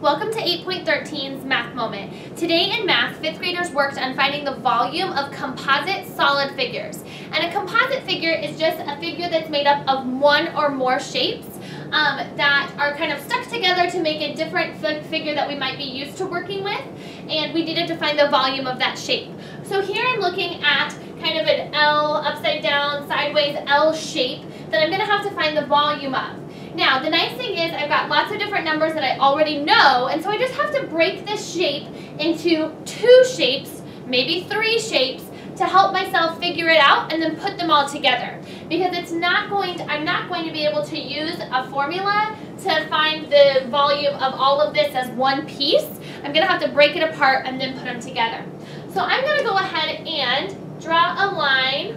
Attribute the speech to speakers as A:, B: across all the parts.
A: Welcome to 8.13's Math Moment. Today in math, fifth graders worked on finding the volume of composite solid figures. And a composite figure is just a figure that's made up of one or more shapes um, that are kind of stuck together to make a different figure that we might be used to working with. And we needed to find the volume of that shape. So here I'm looking at kind of an L, upside down, sideways L shape that I'm going to have to find the volume of. Now, the nice thing is I've got lots of different numbers that I already know, and so I just have to break this shape into two shapes, maybe three shapes, to help myself figure it out and then put them all together. Because it's not going to, I'm not going to be able to use a formula to find the volume of all of this as one piece. I'm going to have to break it apart and then put them together. So I'm going to go ahead and draw a line.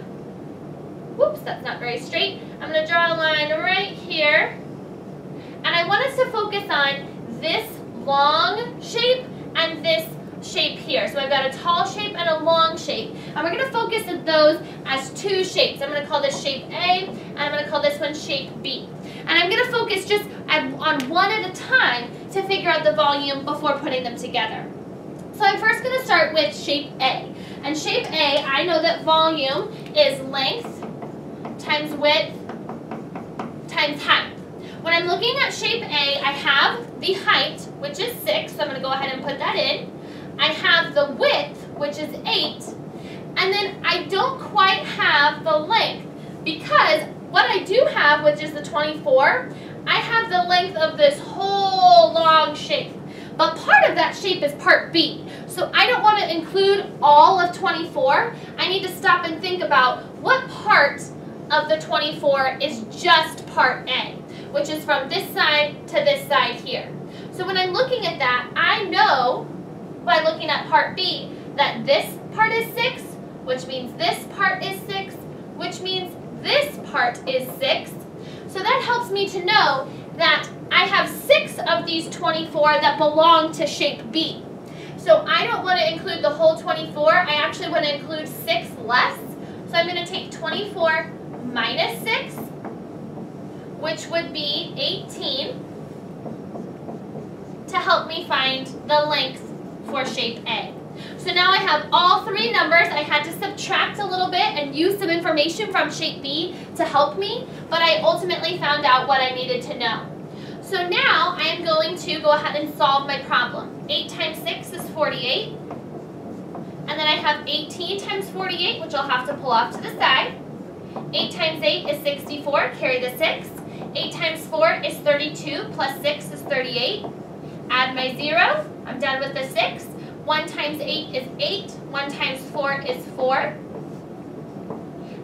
A: Whoops, that's not very straight. I'm going to draw a line right here and I want us to focus on this long shape and this shape here. So I've got a tall shape and a long shape. And we're going to focus on those as two shapes. I'm going to call this shape A, and I'm going to call this one shape B. And I'm going to focus just on one at a time to figure out the volume before putting them together. So I'm first going to start with shape A. And shape A, I know that volume is length times width times height. When I'm looking at shape A, I have the height, which is 6, so I'm going to go ahead and put that in. I have the width, which is 8, and then I don't quite have the length because what I do have, which is the 24, I have the length of this whole long shape. But part of that shape is part B. So I don't want to include all of 24. I need to stop and think about what part of the 24 is just part A which is from this side to this side here. So when I'm looking at that, I know by looking at part B that this part is 6, which means this part is 6, which means this part is 6. So that helps me to know that I have 6 of these 24 that belong to shape B. So I don't want to include the whole 24, I actually want to include 6 less. So I'm going to take 24 minus 6, which would be 18, to help me find the length for shape A. So now I have all three numbers. I had to subtract a little bit and use some information from shape B to help me, but I ultimately found out what I needed to know. So now I am going to go ahead and solve my problem. 8 times 6 is 48. And then I have 18 times 48, which I'll have to pull off to the side. 8 times 8 is 64, carry the 6. 8 times 4 is 32, plus 6 is 38. Add my 0, I'm done with the 6. 1 times 8 is 8, 1 times 4 is 4.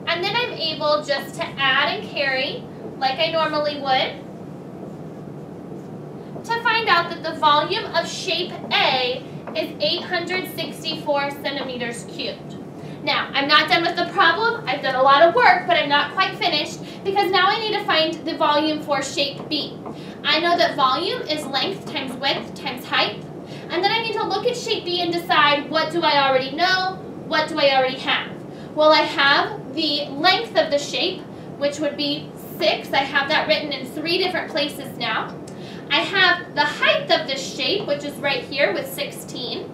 A: And then I'm able just to add and carry, like I normally would, to find out that the volume of shape A is 864 centimeters cubed. Now, I'm not done with the problem. I've done a lot of work, but I'm not quite finished because now I need to find the volume for shape B. I know that volume is length times width times height. And then I need to look at shape B and decide what do I already know, what do I already have. Well, I have the length of the shape, which would be 6. I have that written in three different places now. I have the height of the shape, which is right here with 16.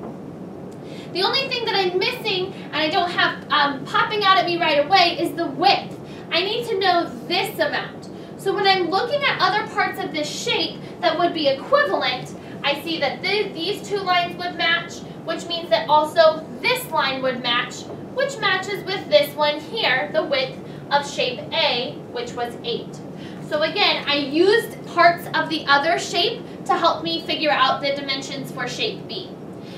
A: The only thing that I'm missing, and I don't have um, popping out at me right away, is the width. I need to know this amount. So when I'm looking at other parts of this shape that would be equivalent, I see that th these two lines would match, which means that also this line would match, which matches with this one here, the width of shape A, which was 8. So again, I used parts of the other shape to help me figure out the dimensions for shape B.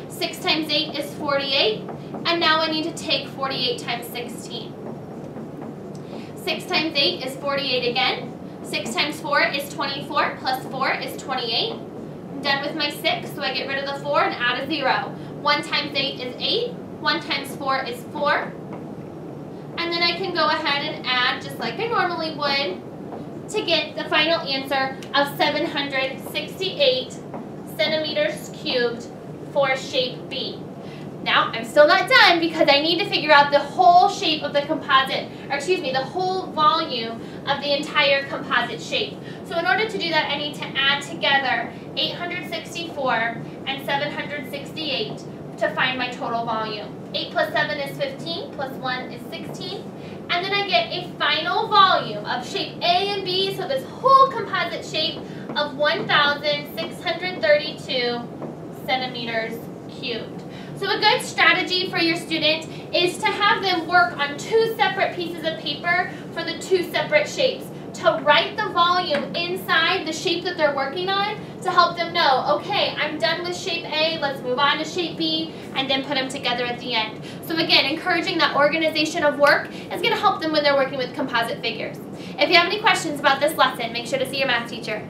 A: 6 times 8 is 48, and now I need to take 48 times 16. 6 times 8 is 48 again. 6 times 4 is 24, plus 4 is 28. I'm done with my 6, so I get rid of the 4 and add a 0. 1 times 8 is 8. 1 times 4 is 4. And then I can go ahead and add, just like I normally would, to get the final answer of 768 centimeters cubed for shape B. Now, I'm still not done because I need to figure out the whole shape of the composite, or excuse me, the whole volume of the entire composite shape. So in order to do that, I need to add together 864 and 768 to find my total volume. 8 plus 7 is 15, plus 1 is 16, and then I get a final volume of shape A and B, so this whole composite shape of 1,632 centimeters cubed. So a good strategy for your student is to have them work on two separate pieces of paper for the two separate shapes to write the volume inside the shape that they're working on to help them know, okay, I'm done with shape A, let's move on to shape B, and then put them together at the end. So again, encouraging that organization of work is going to help them when they're working with composite figures. If you have any questions about this lesson, make sure to see your math teacher.